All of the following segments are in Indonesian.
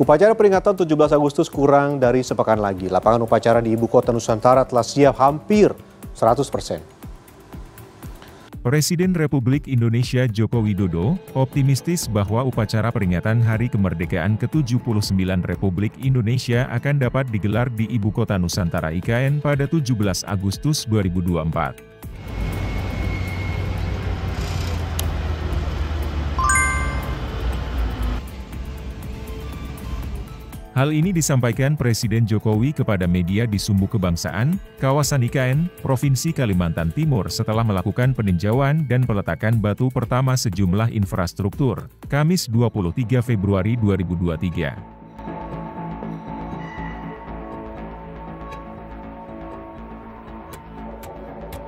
Upacara peringatan 17 Agustus kurang dari sepekan lagi. Lapangan upacara di Ibu Kota Nusantara telah siap hampir 100 persen. Presiden Republik Indonesia Joko Widodo optimistis bahwa upacara peringatan Hari Kemerdekaan ke-79 Republik Indonesia akan dapat digelar di Ibu Kota Nusantara IKN pada 17 Agustus 2024. Hal ini disampaikan Presiden Jokowi kepada media di Sumbu Kebangsaan, kawasan IKN, Provinsi Kalimantan Timur setelah melakukan peninjauan dan peletakan batu pertama sejumlah infrastruktur, Kamis 23 Februari 2023.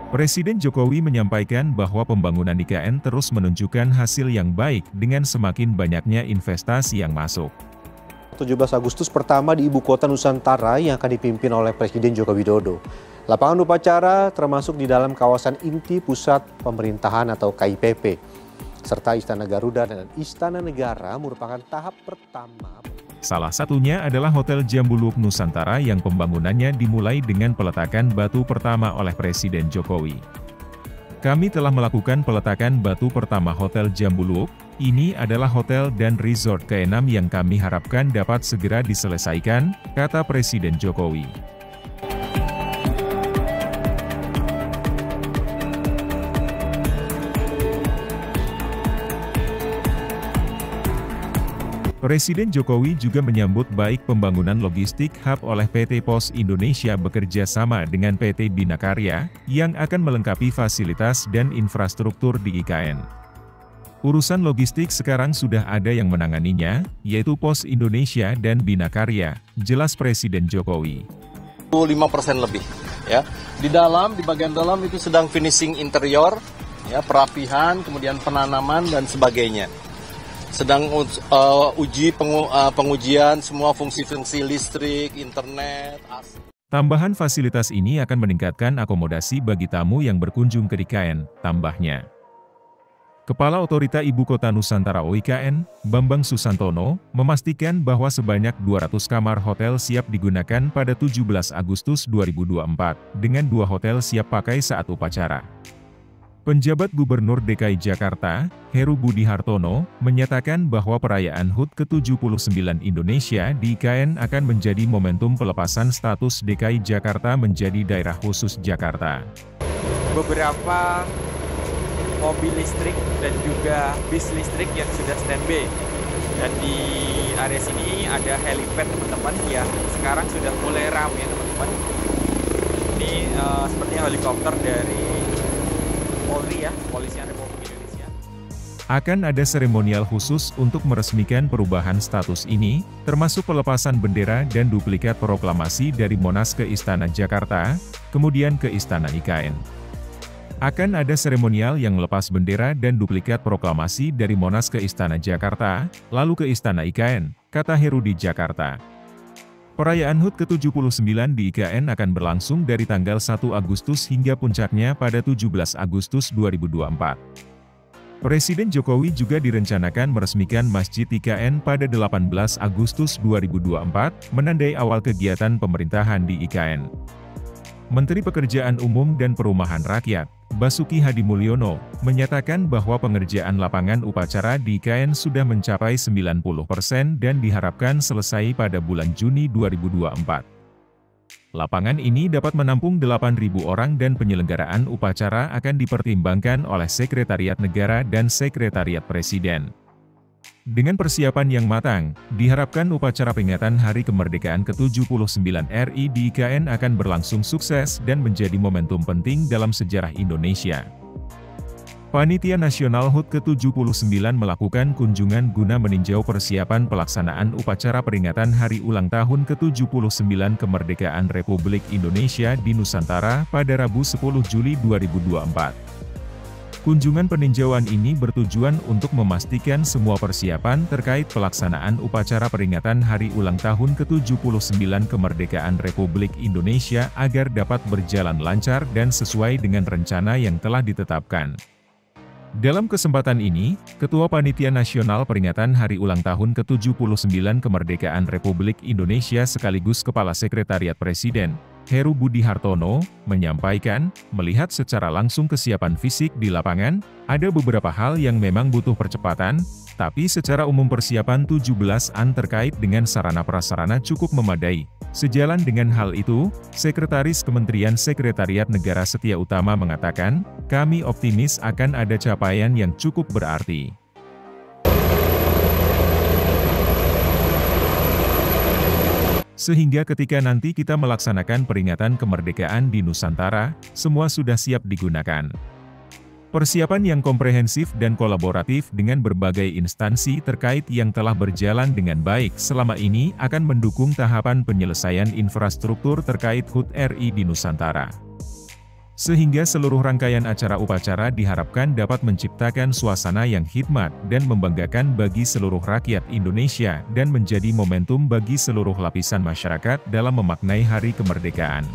Presiden Jokowi menyampaikan bahwa pembangunan IKN terus menunjukkan hasil yang baik dengan semakin banyaknya investasi yang masuk. 17 Agustus pertama di Ibu Kota Nusantara yang akan dipimpin oleh Presiden Joko Widodo. Lapangan upacara termasuk di dalam kawasan inti pusat pemerintahan atau KIPP, serta Istana Garuda dan Istana Negara merupakan tahap pertama. Salah satunya adalah Hotel Jambuluk Nusantara yang pembangunannya dimulai dengan peletakan batu pertama oleh Presiden Jokowi. Kami telah melakukan peletakan batu pertama Hotel Jambuluk, ini adalah hotel dan resort ke-6 yang kami harapkan dapat segera diselesaikan, kata Presiden Jokowi. Presiden Jokowi juga menyambut baik pembangunan logistik hub oleh PT Pos Indonesia bekerja sama dengan PT Binakarya, yang akan melengkapi fasilitas dan infrastruktur di IKN. Urusan logistik sekarang sudah ada yang menanganinya, yaitu Pos Indonesia dan Binakarya, jelas Presiden Jokowi. 5% lebih, ya. Di dalam, di bagian dalam itu sedang finishing interior, ya, perapihan, kemudian penanaman dan sebagainya. Sedang uh, uji pengu, uh, pengujian semua fungsi-fungsi listrik, internet, as Tambahan fasilitas ini akan meningkatkan akomodasi bagi tamu yang berkunjung ke DKN, tambahnya. Kepala Otorita Ibu Kota Nusantara OIKN, Bambang Susantono, memastikan bahwa sebanyak 200 kamar hotel siap digunakan pada 17 Agustus 2024, dengan dua hotel siap pakai saat upacara. Penjabat Gubernur DKI Jakarta, Heru Budi Hartono, menyatakan bahwa perayaan HUT ke-79 Indonesia di IKN akan menjadi momentum pelepasan status DKI Jakarta menjadi daerah khusus Jakarta. Beberapa mobil listrik dan juga bis listrik yang sudah standby. Dan di area sini ada helipad teman-teman yang sekarang sudah mulai ramai ya teman-teman. Ini uh, sepertinya helikopter dari Polri ya, Polisian Republik Indonesia. Akan ada seremonial khusus untuk meresmikan perubahan status ini, termasuk pelepasan bendera dan duplikat proklamasi dari Monas ke Istana Jakarta, kemudian ke Istana IKN. Akan ada seremonial yang melepas bendera dan duplikat proklamasi dari Monas ke Istana Jakarta, lalu ke Istana IKN, kata Heru di Jakarta. Perayaan HUT ke-79 di IKN akan berlangsung dari tanggal 1 Agustus hingga puncaknya pada 17 Agustus 2024. Presiden Jokowi juga direncanakan meresmikan Masjid IKN pada 18 Agustus 2024, menandai awal kegiatan pemerintahan di IKN. Menteri Pekerjaan Umum dan Perumahan Rakyat, Basuki Hadi Mulyono, menyatakan bahwa pengerjaan lapangan upacara di IKN sudah mencapai 90% dan diharapkan selesai pada bulan Juni 2024. Lapangan ini dapat menampung 8.000 orang dan penyelenggaraan upacara akan dipertimbangkan oleh Sekretariat Negara dan Sekretariat Presiden. Dengan persiapan yang matang, diharapkan upacara peringatan Hari Kemerdekaan ke-79 RI di IKN akan berlangsung sukses dan menjadi momentum penting dalam sejarah Indonesia. Panitia Nasional HUT ke-79 melakukan kunjungan guna meninjau persiapan pelaksanaan upacara peringatan Hari Ulang Tahun ke-79 Kemerdekaan Republik Indonesia di Nusantara pada Rabu 10 Juli 2024. Kunjungan peninjauan ini bertujuan untuk memastikan semua persiapan terkait pelaksanaan upacara peringatan Hari Ulang Tahun ke-79 Kemerdekaan Republik Indonesia agar dapat berjalan lancar dan sesuai dengan rencana yang telah ditetapkan. Dalam kesempatan ini, Ketua Panitia Nasional Peringatan Hari Ulang Tahun ke-79 Kemerdekaan Republik Indonesia sekaligus Kepala Sekretariat Presiden, Heru Budi Hartono, menyampaikan, melihat secara langsung kesiapan fisik di lapangan, ada beberapa hal yang memang butuh percepatan, tapi secara umum persiapan 17-an terkait dengan sarana prasarana cukup memadai. Sejalan dengan hal itu, Sekretaris Kementerian Sekretariat Negara Setia Utama mengatakan, kami optimis akan ada capaian yang cukup berarti. Sehingga ketika nanti kita melaksanakan peringatan kemerdekaan di Nusantara, semua sudah siap digunakan. Persiapan yang komprehensif dan kolaboratif dengan berbagai instansi terkait yang telah berjalan dengan baik selama ini akan mendukung tahapan penyelesaian infrastruktur terkait HUT RI di Nusantara. Sehingga seluruh rangkaian acara upacara diharapkan dapat menciptakan suasana yang hikmat dan membanggakan bagi seluruh rakyat Indonesia dan menjadi momentum bagi seluruh lapisan masyarakat dalam memaknai hari kemerdekaan.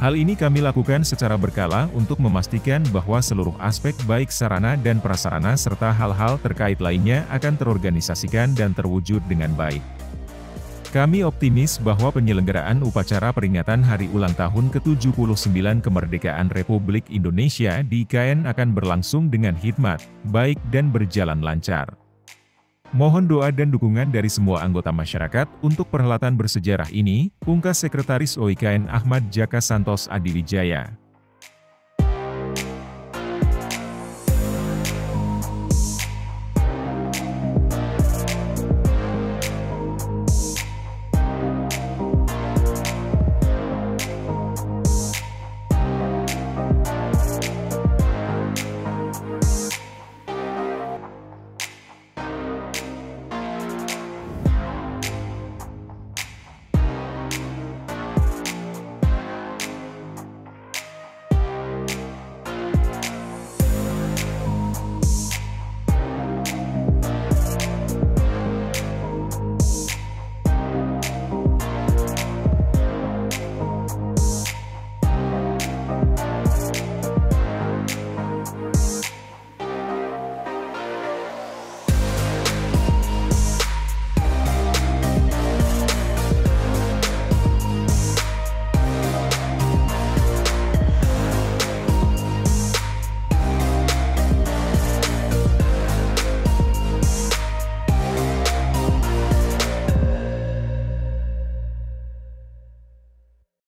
Hal ini kami lakukan secara berkala untuk memastikan bahwa seluruh aspek baik sarana dan prasarana serta hal-hal terkait lainnya akan terorganisasikan dan terwujud dengan baik. Kami optimis bahwa penyelenggaraan upacara peringatan Hari Ulang Tahun ke-79 Kemerdekaan Republik Indonesia di IKN akan berlangsung dengan hikmat, baik dan berjalan lancar. Mohon doa dan dukungan dari semua anggota masyarakat untuk perhelatan bersejarah ini, ungkas Sekretaris OIKN Ahmad Jaka Santos Adiwijaya.